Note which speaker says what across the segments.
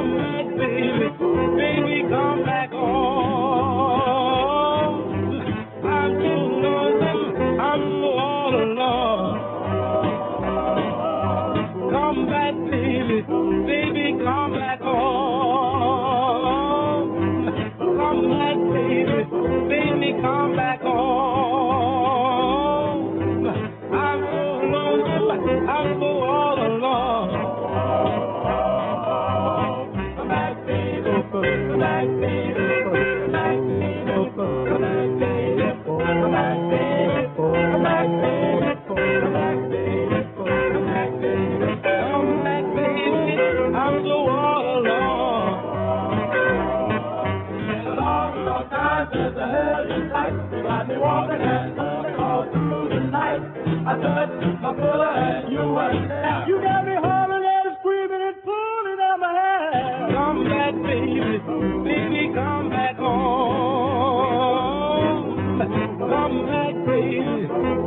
Speaker 1: come back, baby. Baby, come back. said the hell is tight. You got me walking and coming all through the night. I touched my pillow and you were there. You got me hollering and screaming and pulling on my hair. Come back, baby. Baby, come back home. Come back, baby.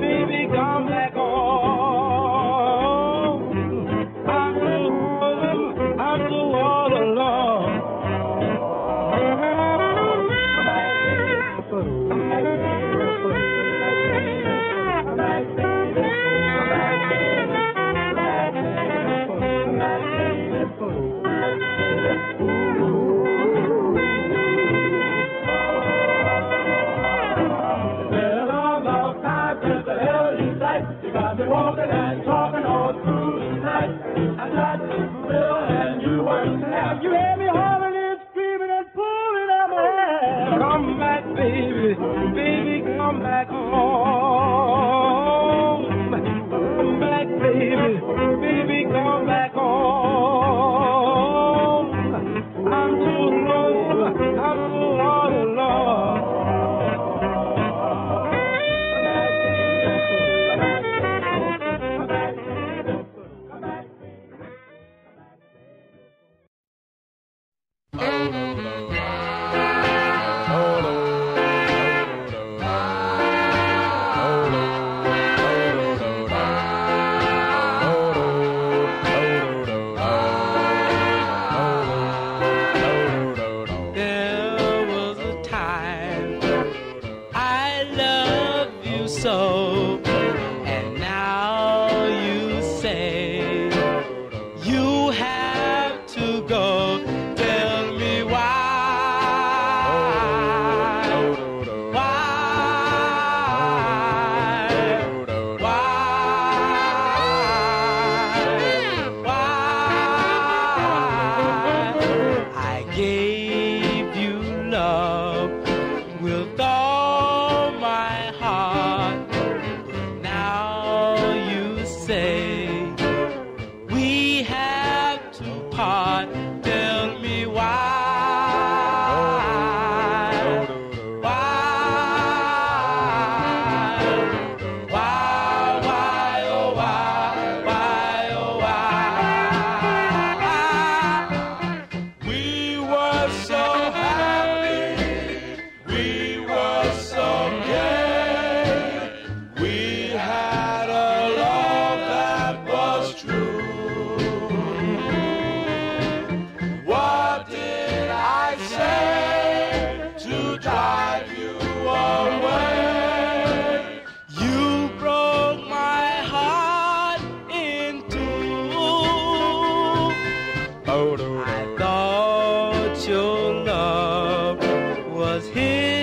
Speaker 1: Come back, baby, baby, come back home.
Speaker 2: drive you away. You broke my heart in two. I thought your love was his.